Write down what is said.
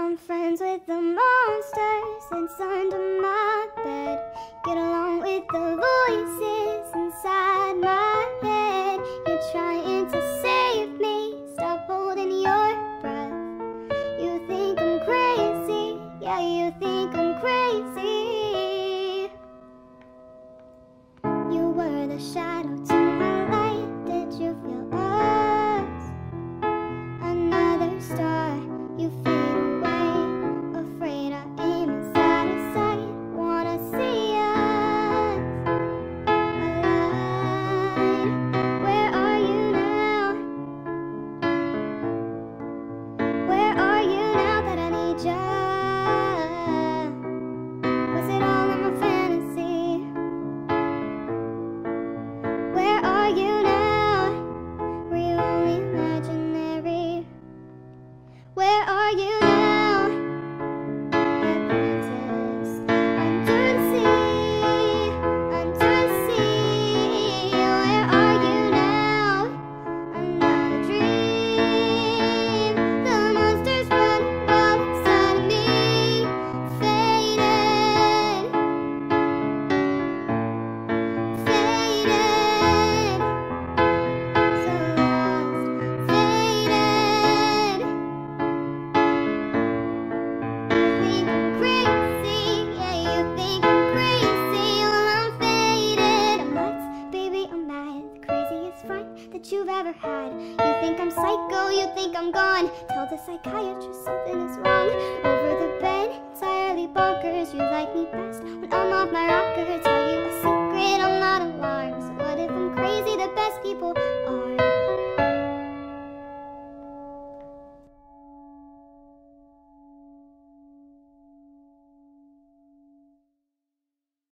I'm friends with the monsters that's under my bed. Get along with the voices inside my head. You're trying to save me. Stop holding your breath. You think I'm crazy. Yeah, you think I'm crazy. You think I'm psycho, you think I'm gone. Tell the psychiatrist something is wrong. Over the bed, entirely bonkers. You like me best when I'm off my rocker. Tell you a secret, I'm not alarmed. So what if I'm crazy? The best people